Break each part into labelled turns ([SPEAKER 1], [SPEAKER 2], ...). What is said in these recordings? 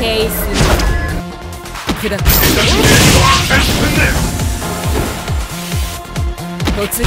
[SPEAKER 1] 経緯すラッ突撃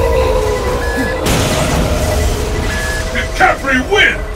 [SPEAKER 2] victory win!